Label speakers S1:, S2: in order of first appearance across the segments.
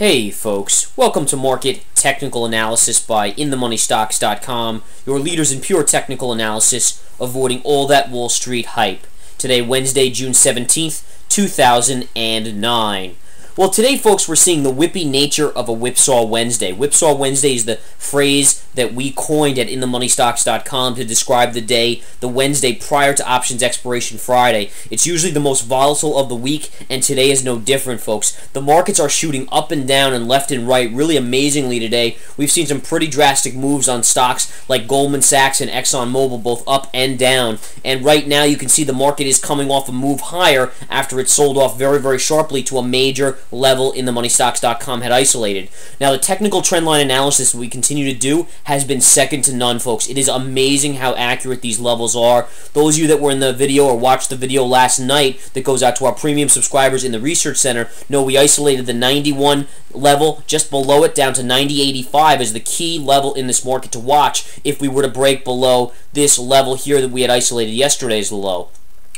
S1: Hey folks, welcome to Market Technical Analysis by InTheMoneyStocks.com, your leaders in pure technical analysis, avoiding all that Wall Street hype. Today, Wednesday, June 17th, 2009. Well, today, folks, we're seeing the whippy nature of a Whipsaw Wednesday. Whipsaw Wednesday is the phrase that we coined at InTheMoneyStocks.com to describe the day, the Wednesday prior to options expiration Friday. It's usually the most volatile of the week, and today is no different, folks. The markets are shooting up and down and left and right really amazingly today. We've seen some pretty drastic moves on stocks like Goldman Sachs and ExxonMobil, both up and down. And right now, you can see the market is coming off a move higher after it sold off very, very sharply to a major level InTheMoneyStocks.com had isolated. Now, the technical trendline analysis we continue to do has been second to none, folks. It is amazing how accurate these levels are. Those of you that were in the video or watched the video last night that goes out to our premium subscribers in the Research Center know we isolated the 91 level just below it down to 90.85 as the key level in this market to watch if we were to break below this level here that we had isolated yesterday's low.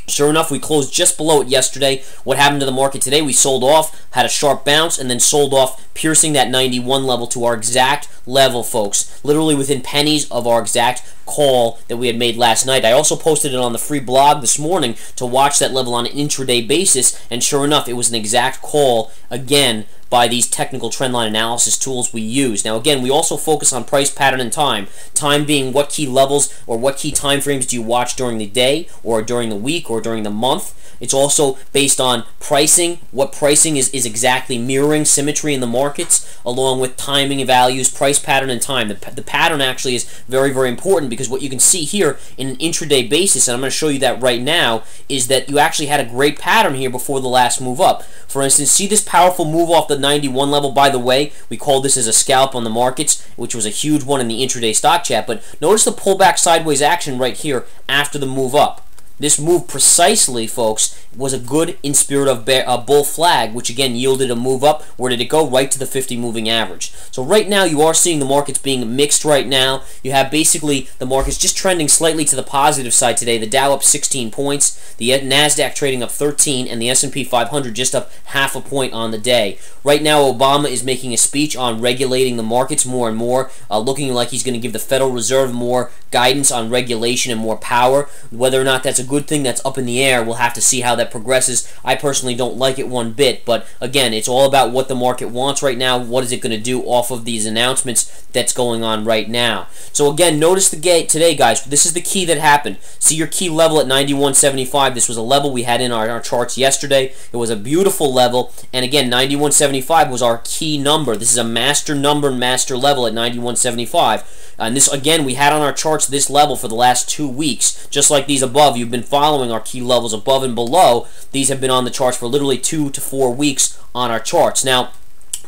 S1: Sure enough, we closed just below it yesterday. What happened to the market today? We sold off, had a sharp bounce, and then sold off, piercing that 91 level to our exact level, folks. Literally within pennies of our exact call that we had made last night. I also posted it on the free blog this morning to watch that level on an intraday basis, and sure enough, it was an exact call, again, by these technical trendline analysis tools we use. Now again, we also focus on price pattern and time. Time being what key levels or what key time frames do you watch during the day or during the week or during the month. It's also based on pricing, what pricing is, is exactly mirroring symmetry in the markets, along with timing values, price pattern, and time. The, the pattern actually is very, very important because what you can see here in an intraday basis, and I'm going to show you that right now, is that you actually had a great pattern here before the last move up. For instance, see this powerful move off the 91 level? By the way, we call this as a scalp on the markets, which was a huge one in the intraday stock chat, but notice the pullback sideways action right here after the move up. This move precisely, folks, was a good in spirit of bear, uh, bull flag, which again yielded a move up. Where did it go? Right to the 50 moving average. So right now you are seeing the markets being mixed right now. You have basically the markets just trending slightly to the positive side today. The Dow up 16 points, the Nasdaq trading up 13, and the S&P 500 just up half a point on the day. Right now Obama is making a speech on regulating the markets more and more, uh, looking like he's going to give the Federal Reserve more guidance on regulation and more power. Whether or not that's a good thing, that's up in the air. We'll have to see how that progresses. I personally don't like it one bit, but again, it's all about what the market wants right now. What is it going to do off of these announcements that's going on right now? So again, notice the gate today, guys. This is the key that happened. See your key level at 91.75. This was a level we had in our, our charts yesterday. It was a beautiful level, and again, 91.75 was our key number. This is a master number, master level at 91.75. And this, again, we had on our charts this level for the last two weeks. Just like these above, you've been following our key levels above and below. These have been on the charts for literally two to four weeks on our charts. Now,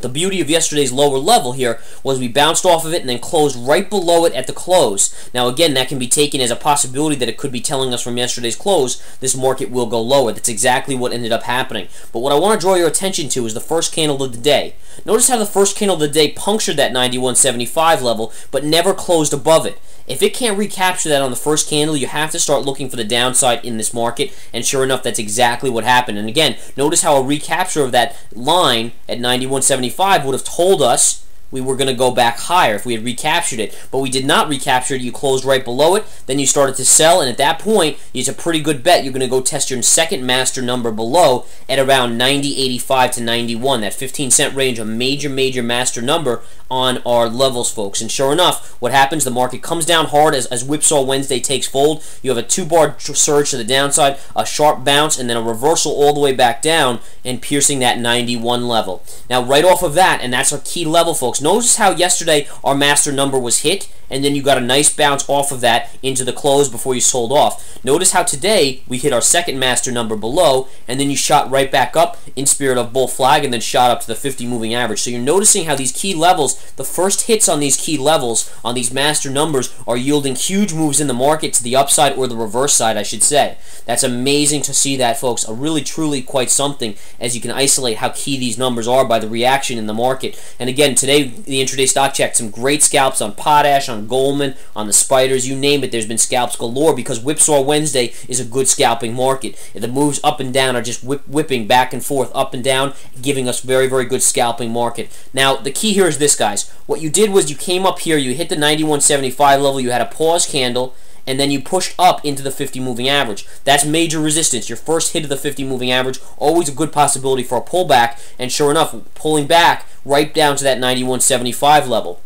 S1: the beauty of yesterday's lower level here was we bounced off of it and then closed right below it at the close. Now again, that can be taken as a possibility that it could be telling us from yesterday's close this market will go lower. That's exactly what ended up happening. But what I want to draw your attention to is the first candle of the day. Notice how the first candle of the day punctured that 91.75 level but never closed above it. If it can't recapture that on the first candle, you have to start looking for the downside in this market, and sure enough, that's exactly what happened. And again, notice how a recapture of that line at 91.75 would have told us we were going to go back higher if we had recaptured it. But we did not recapture it. You closed right below it. Then you started to sell. And at that point, it's a pretty good bet. You're going to go test your second master number below at around 90.85 to 91. That 15 cent range, a major, major master number on our levels, folks. And sure enough, what happens? The market comes down hard as, as Whipsaw Wednesday takes fold. You have a two-bar surge to the downside, a sharp bounce, and then a reversal all the way back down and piercing that 91 level. Now, right off of that, and that's our key level, folks, Notice how yesterday our master number was hit, and then you got a nice bounce off of that into the close before you sold off. Notice how today we hit our second master number below, and then you shot right back up in spirit of bull flag, and then shot up to the 50 moving average. So you're noticing how these key levels, the first hits on these key levels, on these master numbers, are yielding huge moves in the market to the upside or the reverse side, I should say. That's amazing to see that, folks. A really, truly quite something as you can isolate how key these numbers are by the reaction in the market. And again, today the intraday stock check, some great scalps on potash, on Goldman, on the spiders, you name it. There's been scalps galore because Whipsaw Wednesday is a good scalping market. The moves up and down are just whip, whipping back and forth, up and down, giving us very, very good scalping market. Now, the key here is this, guys. What you did was you came up here, you hit the 91.75 level, you had a pause candle, and then you pushed up into the 50 moving average. That's major resistance. Your first hit of the 50 moving average, always a good possibility for a pullback, and sure enough, pulling back right down to that 91.75 level.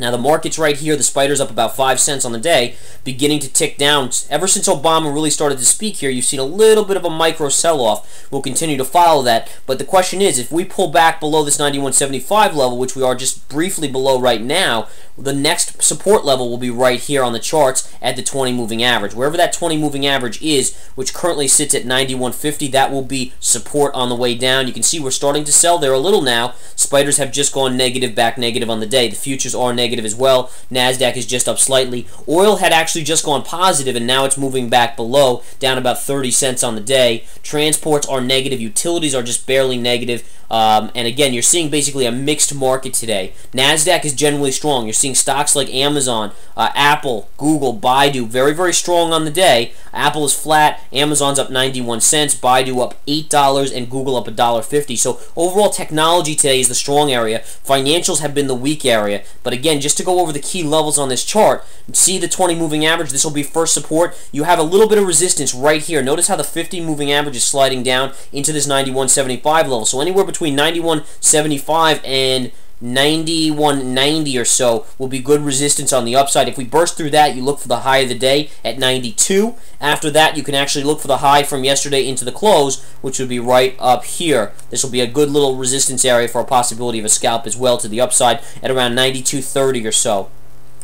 S1: Now the market's right here. The spider's up about 5 cents on the day, beginning to tick down. Ever since Obama really started to speak here, you've seen a little bit of a micro sell-off. We'll continue to follow that. But the question is, if we pull back below this 91.75 level, which we are just briefly below right now, the next support level will be right here on the charts at the 20 moving average. Wherever that 20 moving average is, which currently sits at 91.50, that will be support on the way down. You can see we're starting to sell there a little now. Spiders have just gone negative, back negative on the day. The futures are negative as well. NASDAQ is just up slightly. Oil had actually just gone positive, and now it's moving back below, down about 30 cents on the day. Transports are negative. Utilities are just barely negative. Um, and again, you're seeing basically a mixed market today. NASDAQ is generally strong. You're seeing stocks like Amazon, uh, Apple, Google, Baidu, very, very strong on the day. Apple is flat, Amazon's up 91 cents, Baidu up $8, and Google up $1.50. So overall, technology today is the strong area. Financials have been the weak area. But again, just to go over the key levels on this chart, see the 20 moving average. This will be first support. You have a little bit of resistance right here. Notice how the 50 moving average is sliding down into this 91.75 level. So anywhere between between 91.75 and 91.90 or so will be good resistance on the upside. If we burst through that, you look for the high of the day at 92. After that, you can actually look for the high from yesterday into the close, which would be right up here. This will be a good little resistance area for a possibility of a scalp as well to the upside at around 92.30 or so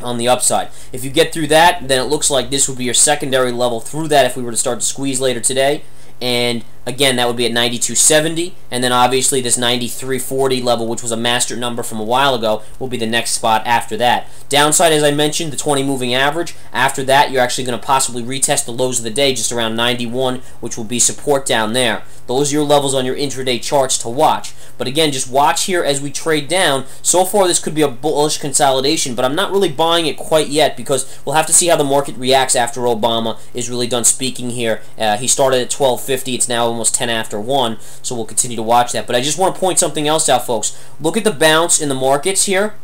S1: on the upside. If you get through that, then it looks like this would be your secondary level through that if we were to start to squeeze later today. And Again, that would be at 92.70, and then obviously this 93.40 level, which was a master number from a while ago, will be the next spot after that. Downside, as I mentioned, the 20 moving average. After that, you're actually going to possibly retest the lows of the day, just around 91, which will be support down there. Those are your levels on your intraday charts to watch. But again, just watch here as we trade down. So far, this could be a bullish consolidation, but I'm not really buying it quite yet because we'll have to see how the market reacts after Obama is really done speaking here. Uh, he started at 1250. It's now almost 10 after 1, so we'll continue to watch that. But I just want to point something else out, folks. Look at the bounce in the markets here.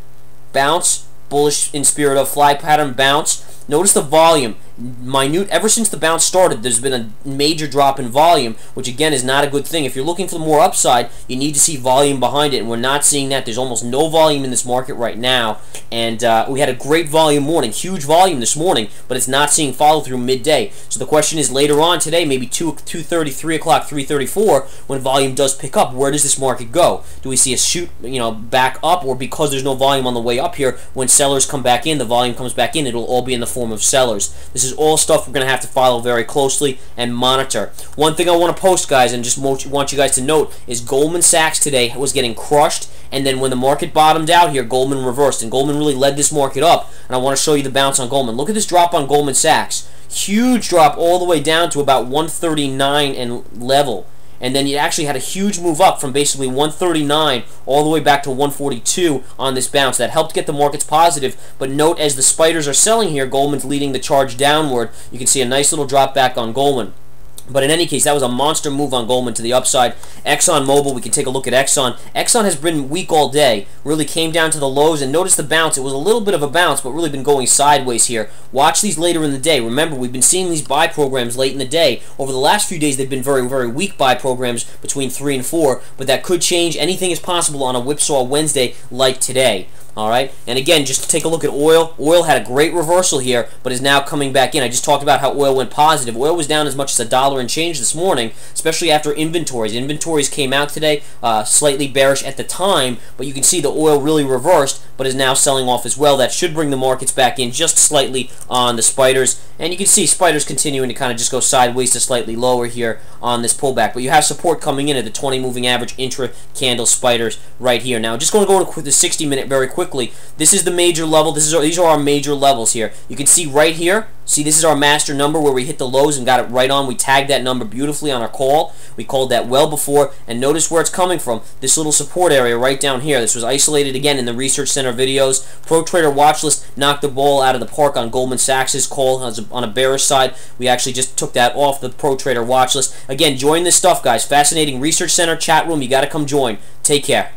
S1: Bounce, bullish in spirit of flag pattern bounce. Notice the volume. Minute ever since the bounce started there's been a major drop in volume which again is not a good thing. If you're looking for more upside you need to see volume behind it and we're not seeing that. There's almost no volume in this market right now. And uh, we had a great volume morning huge volume this morning but it's not seeing follow through midday. So the question is later on today maybe 2 2:30 3 o'clock 3:34 when volume does pick up where does this market go? Do we see a shoot you know back up or because there's no volume on the way up here when sellers come back in the volume comes back in it'll all be in the form of sellers this is is all stuff we're going to have to follow very closely and monitor. One thing I want to post, guys, and just want you guys to note, is Goldman Sachs today was getting crushed, and then when the market bottomed out here, Goldman reversed, and Goldman really led this market up, and I want to show you the bounce on Goldman. Look at this drop on Goldman Sachs. Huge drop all the way down to about 139 and level and then you actually had a huge move up from basically 139 all the way back to 142 on this bounce. That helped get the markets positive, but note as the spiders are selling here, Goldman's leading the charge downward. You can see a nice little drop back on Goldman. But in any case, that was a monster move on Goldman to the upside. Exxon Mobil, we can take a look at Exxon. Exxon has been weak all day. Really came down to the lows, and notice the bounce. It was a little bit of a bounce, but really been going sideways here. Watch these later in the day. Remember, we've been seeing these buy programs late in the day. Over the last few days, they've been very, very weak buy programs between 3 and 4, but that could change. Anything is possible on a Whipsaw Wednesday like today. All right, and again, just to take a look at oil. Oil had a great reversal here, but is now coming back in. I just talked about how oil went positive. Oil was down as much as a dollar and change this morning, especially after inventories. Inventories came out today, uh, slightly bearish at the time, but you can see the oil really reversed, but is now selling off as well. That should bring the markets back in just slightly on the spiders, and you can see spiders continuing to kind of just go sideways to slightly lower here on this pullback. But you have support coming in at the 20 moving average intra candle spiders right here. Now, just going to go into the 60 minute very quickly. This is the major level. This is these are our major levels here. You can see right here, See, this is our master number where we hit the lows and got it right on. We tagged that number beautifully on our call. We called that well before, and notice where it's coming from. This little support area right down here. This was isolated again in the Research Center videos. Pro Trader Watch List knocked the ball out of the park on Goldman Sachs' call on a bearish side. We actually just took that off the Pro Trader Watch List. Again, join this stuff, guys. Fascinating Research Center chat room. You got to come join. Take care.